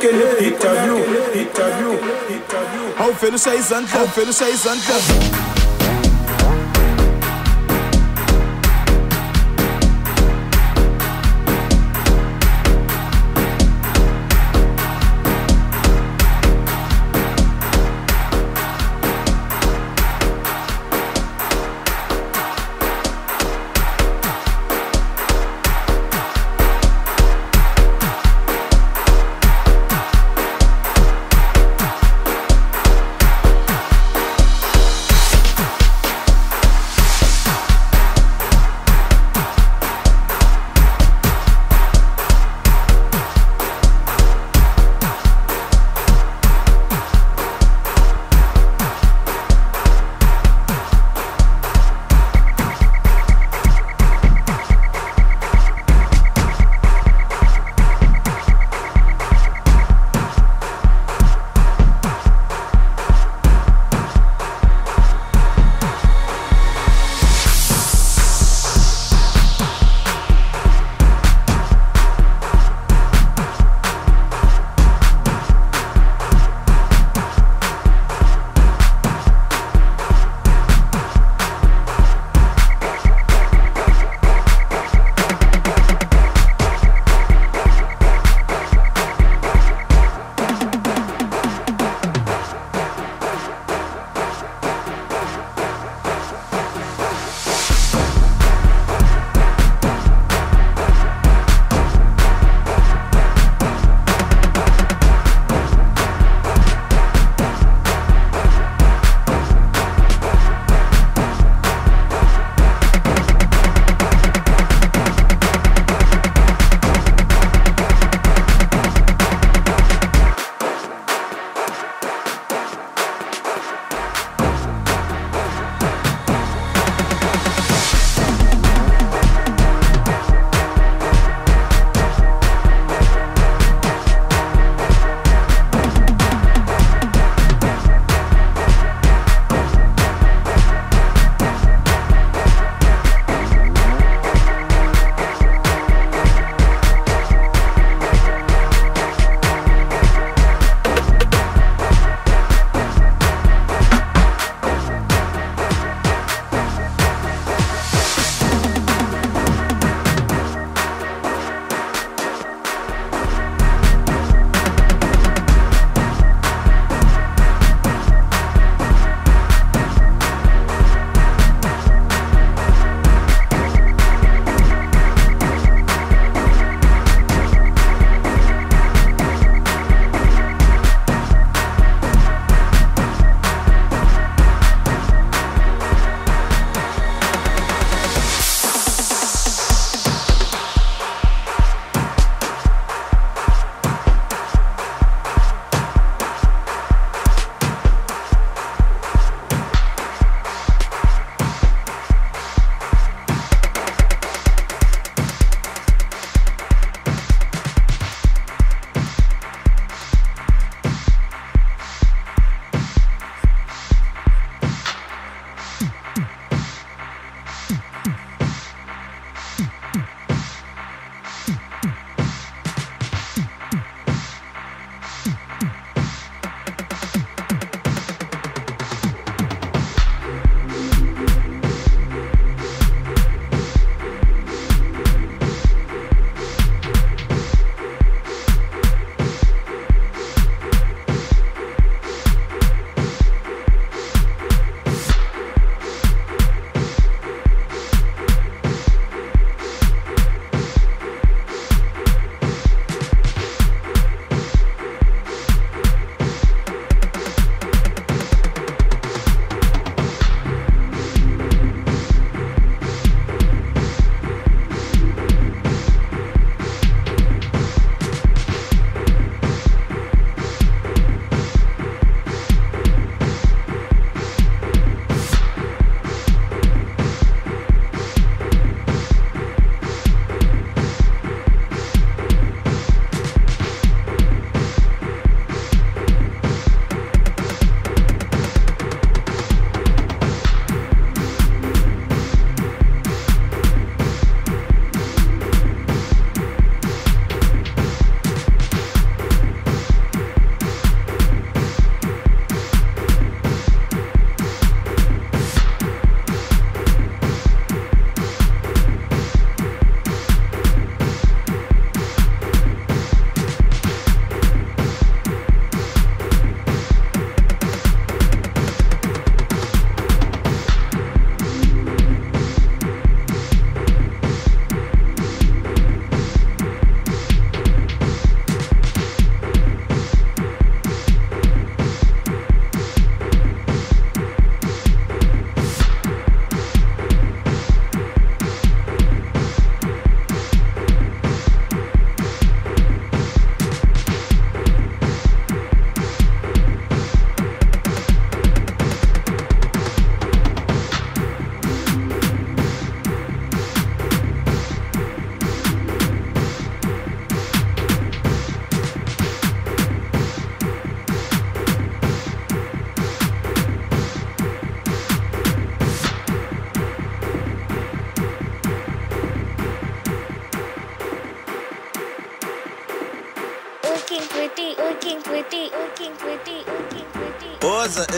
Konakele interview, interview, interview. awuvele ushaye izandla awuvele ushaye izandla pretty,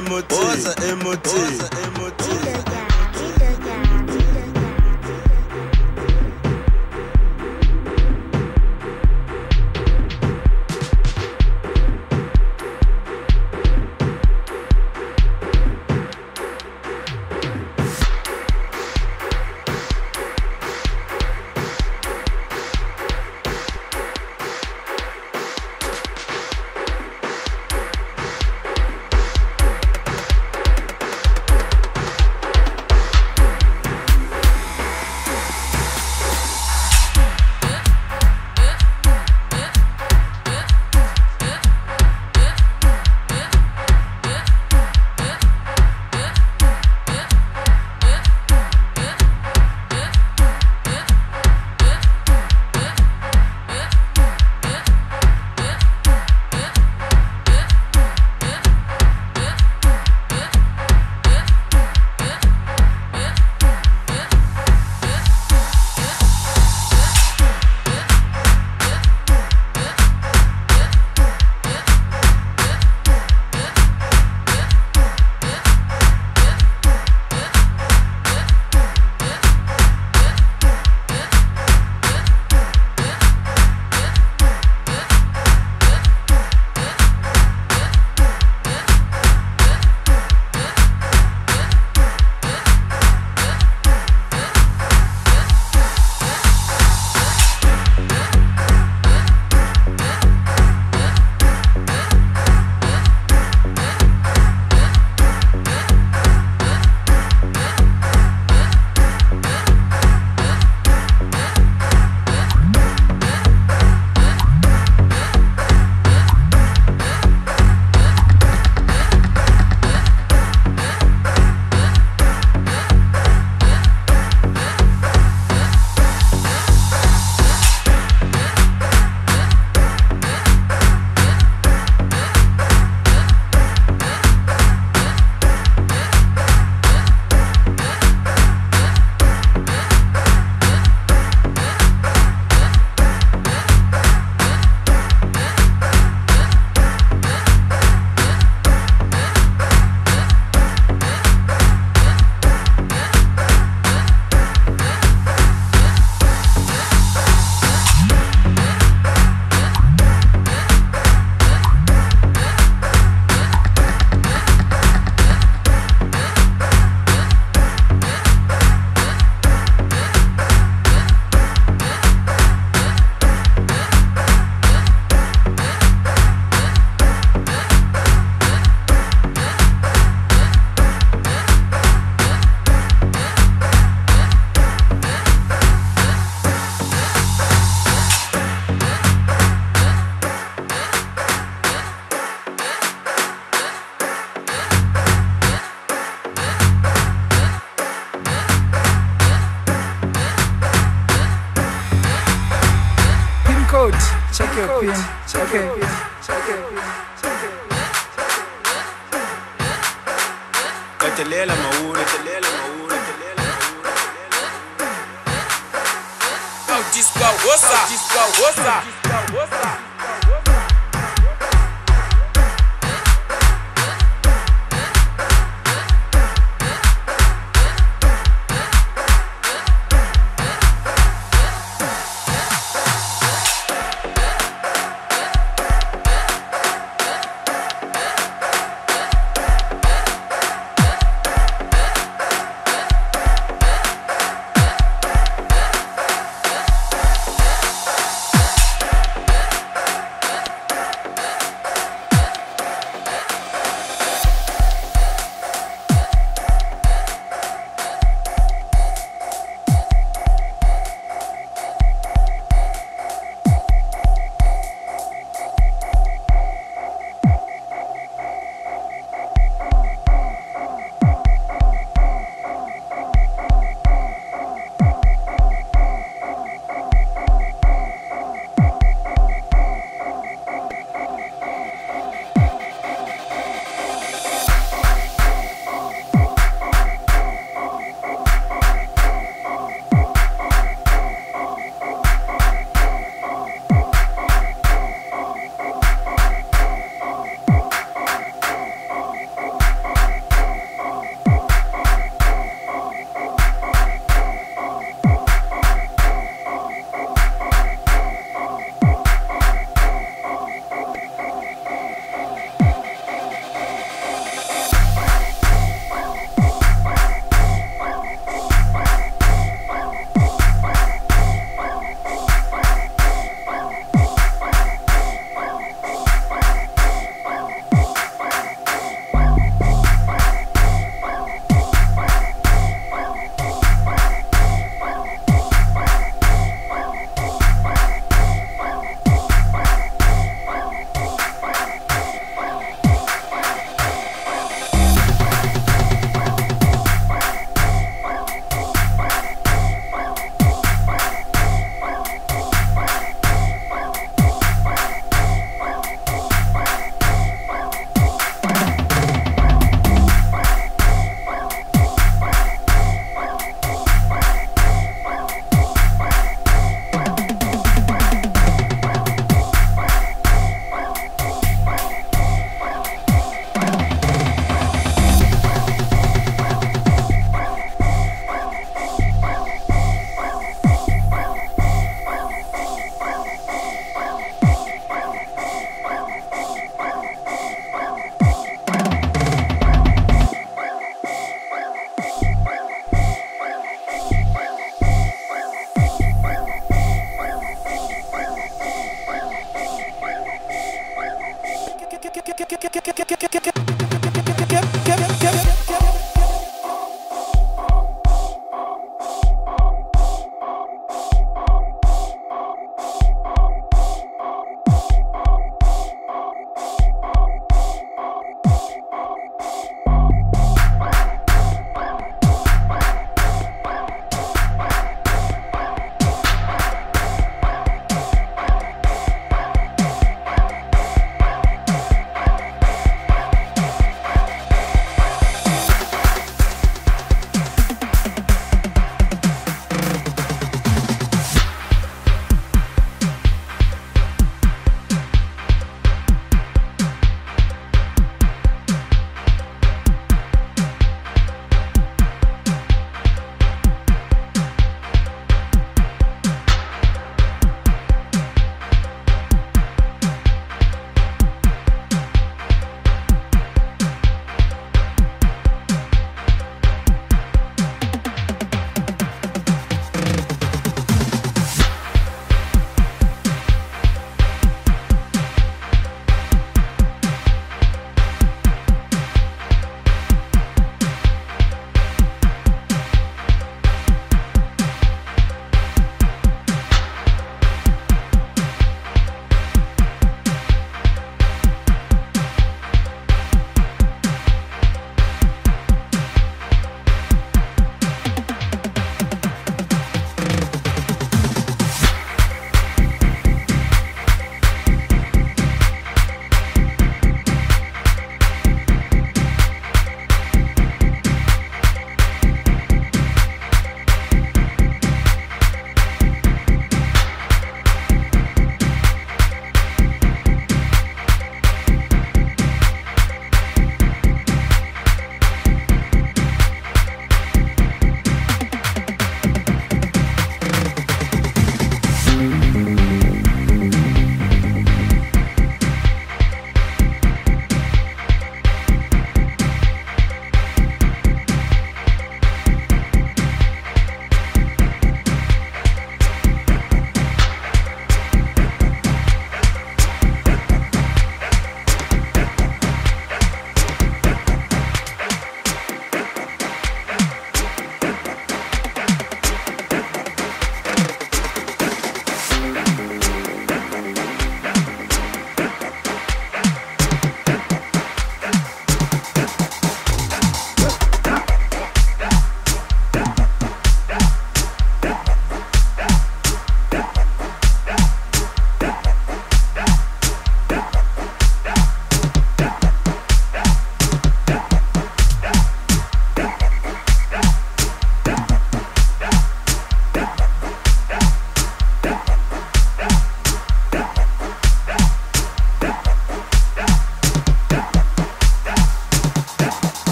MOT, Oza MOT, Oza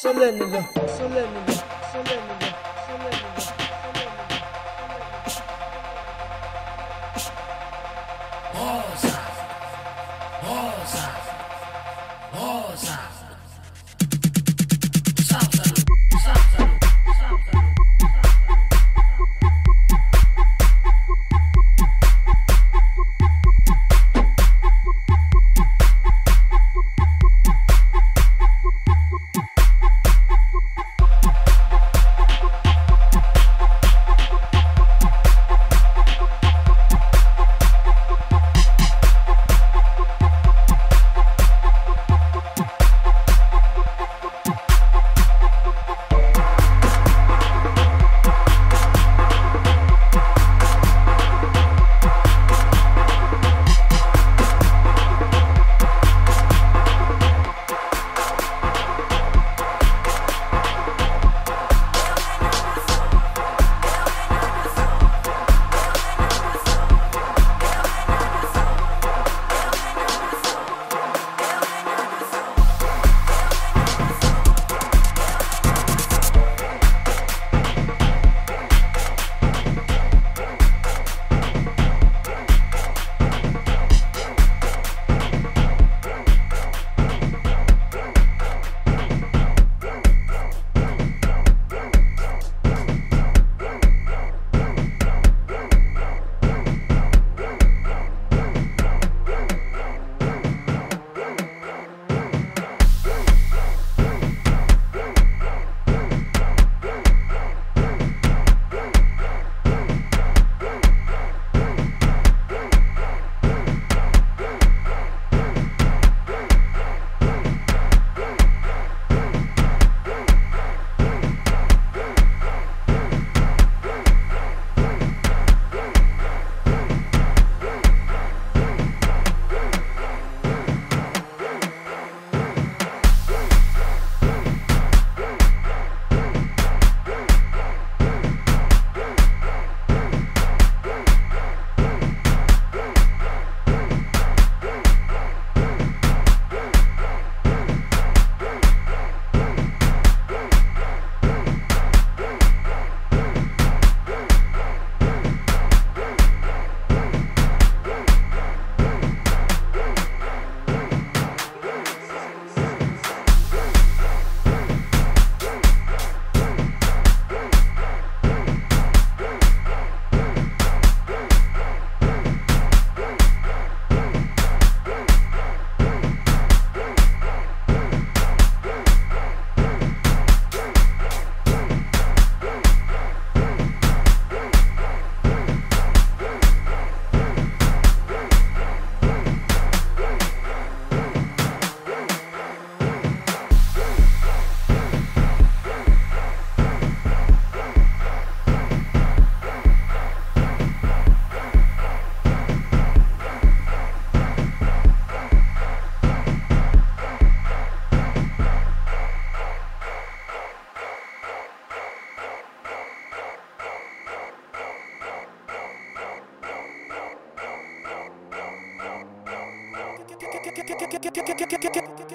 Solenile, solenile, solenile,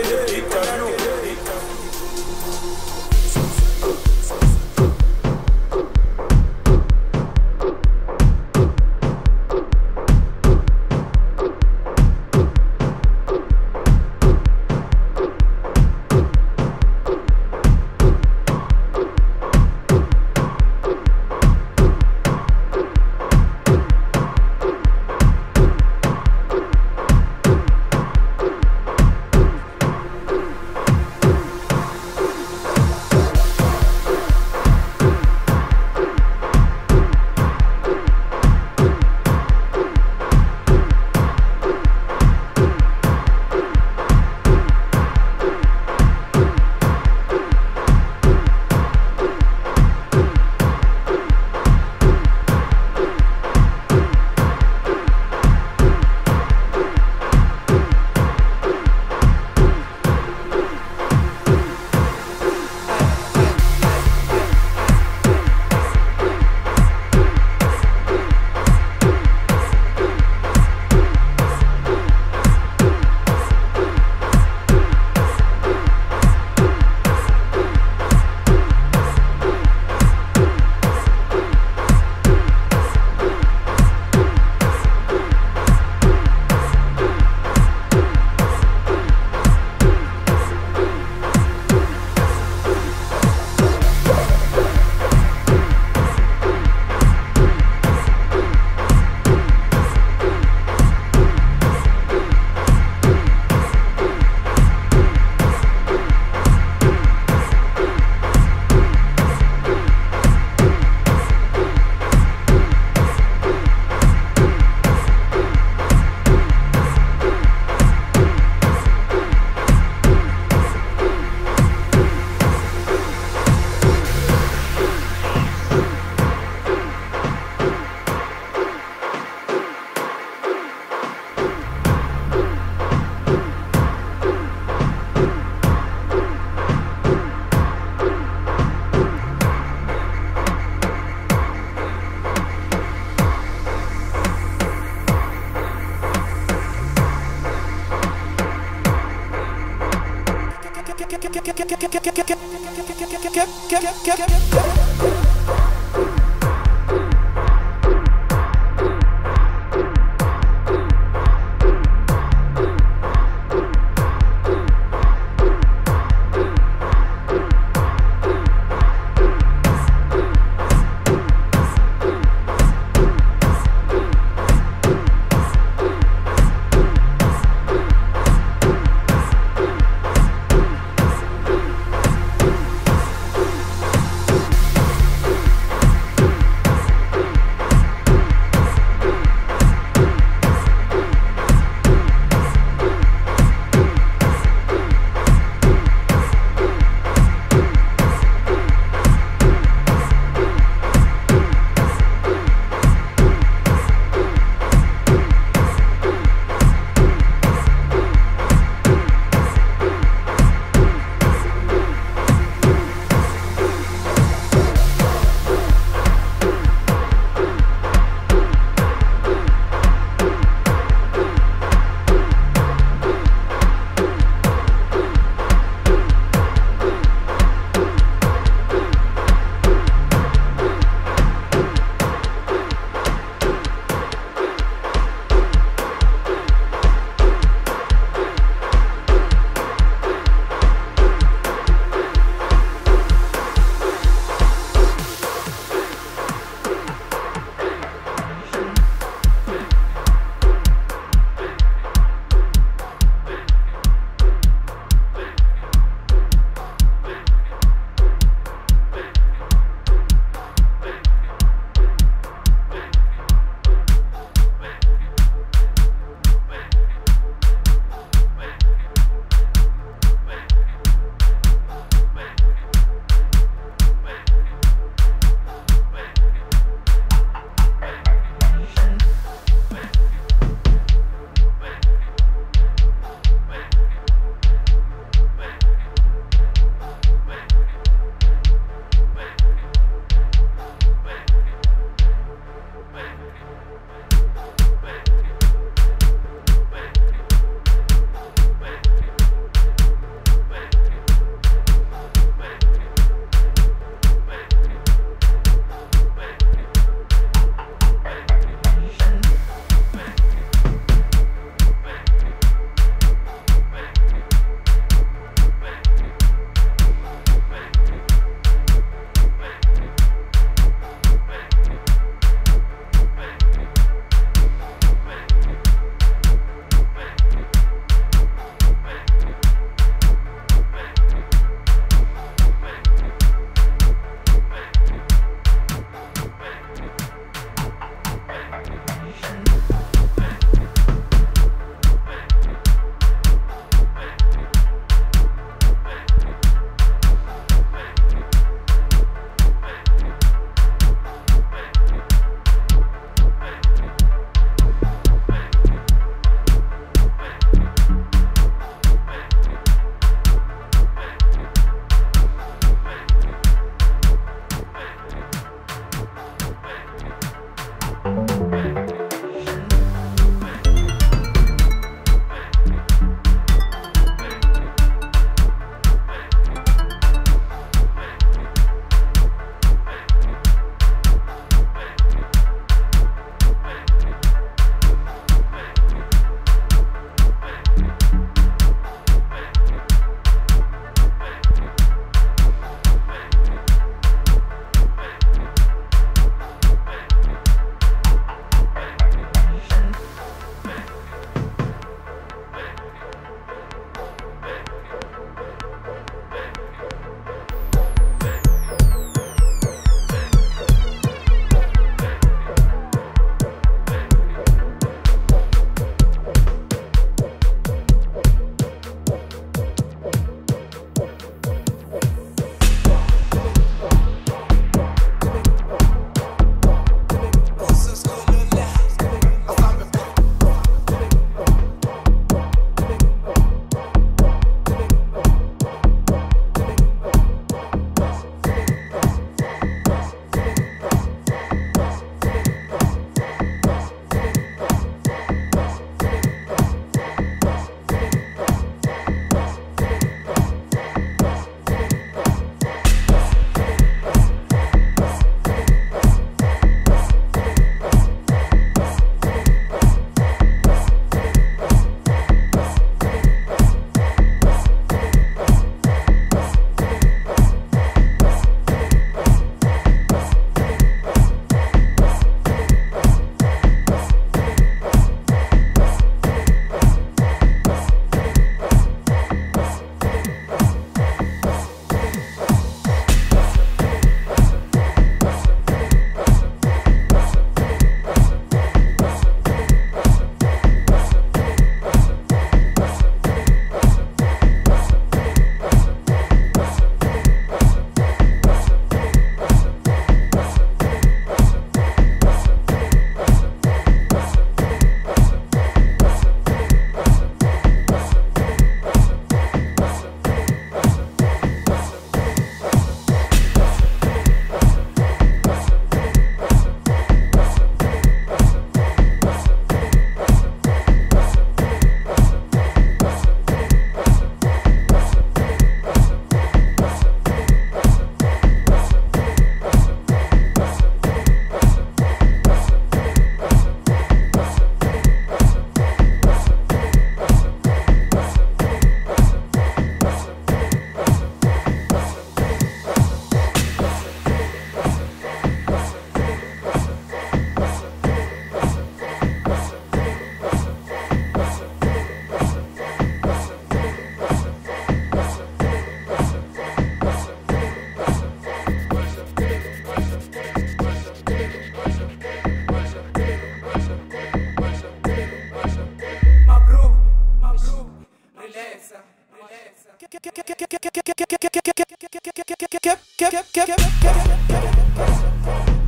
yake ni kep kep kep kep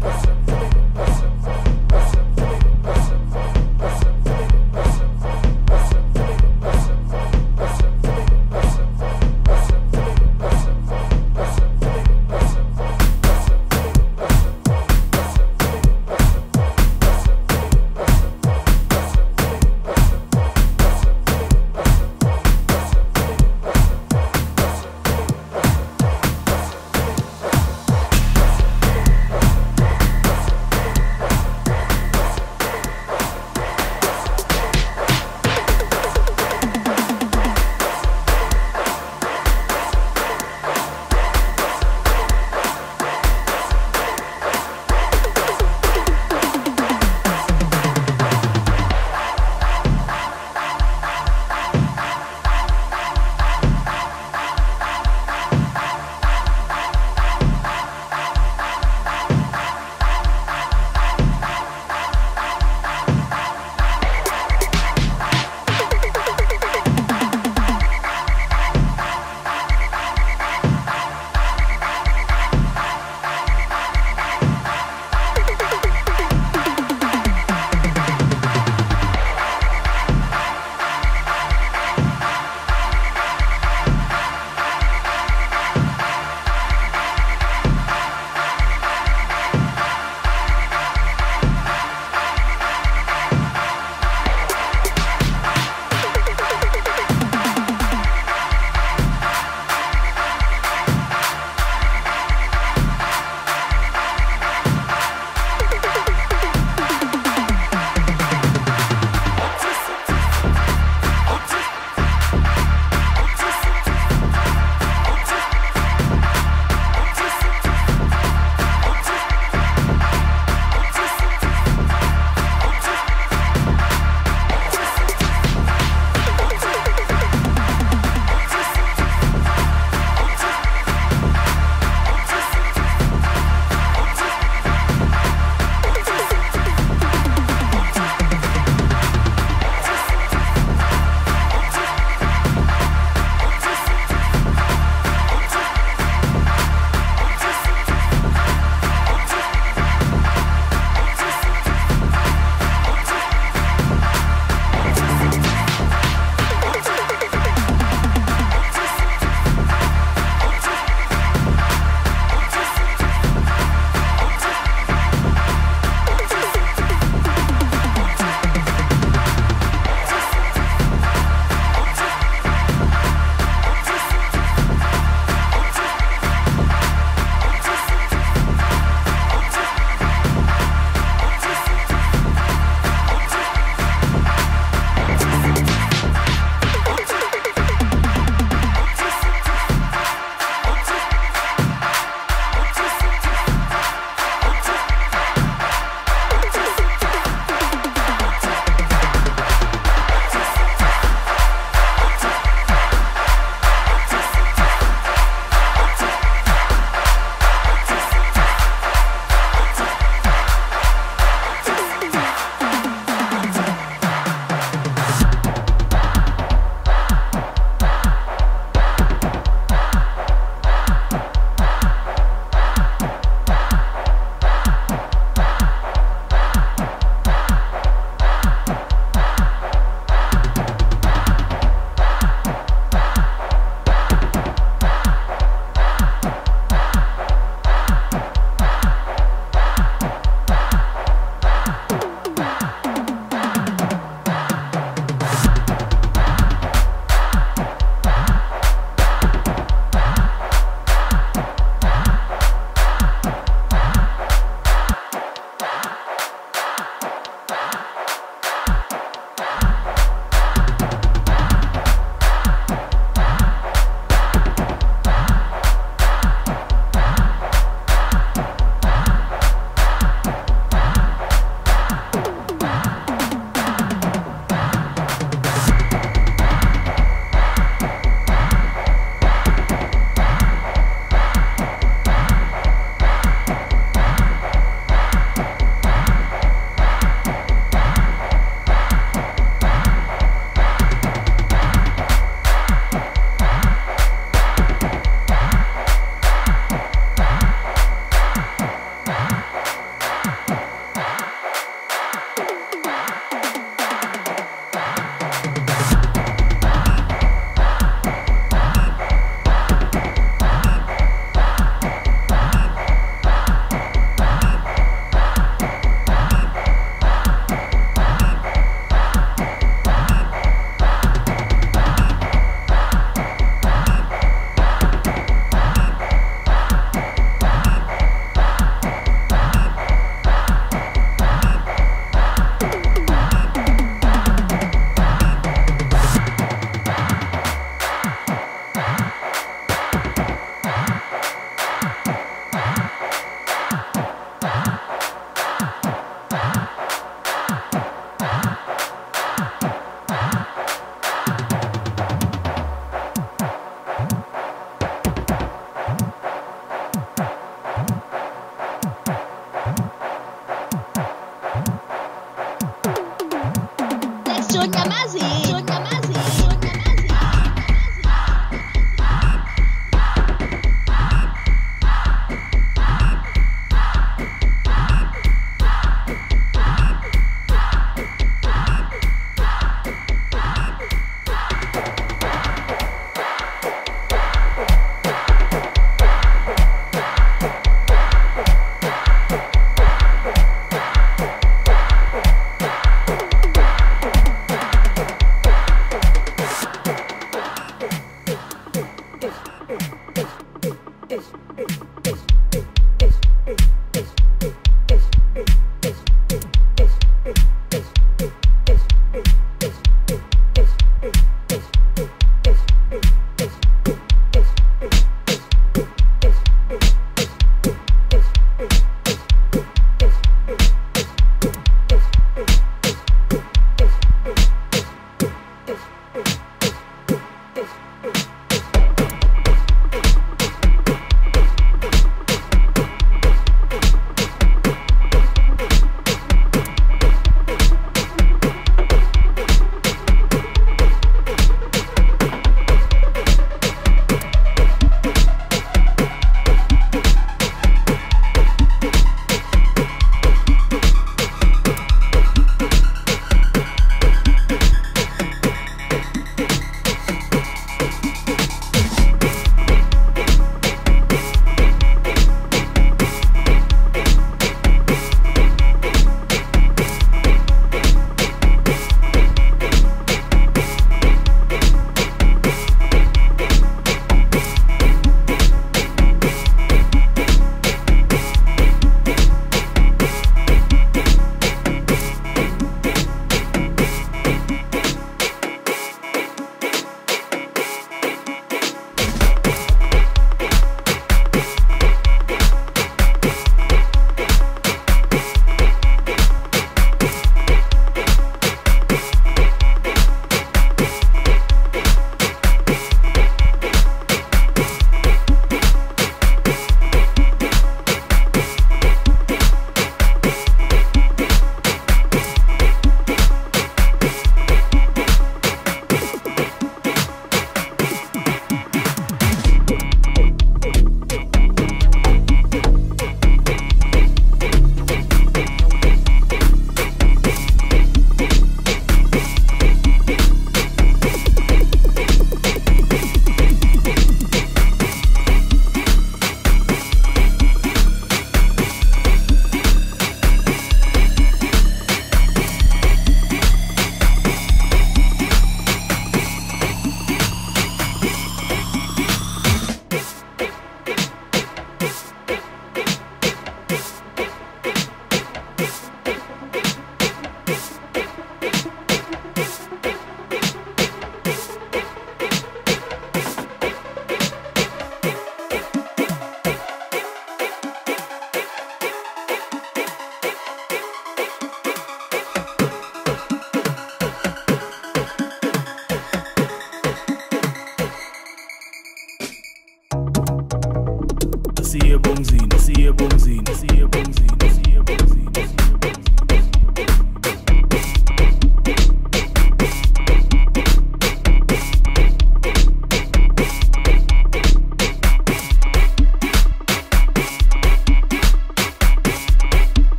Thank